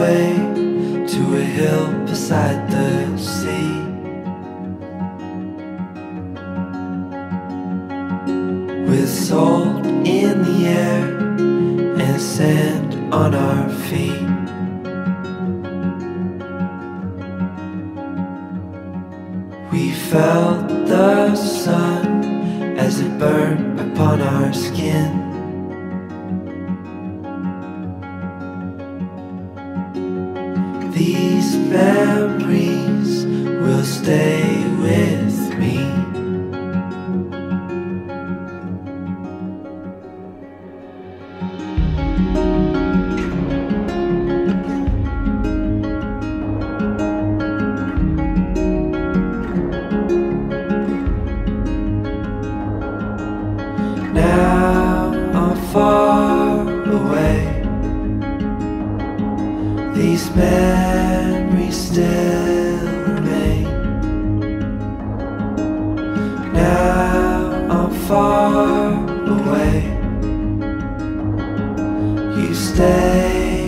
way to a hill beside the sea. With salt in the air and sand on our feet. We felt the sun as it burned upon our skin. These memories will stay with These memories still remain. Now I'm far away. You stay.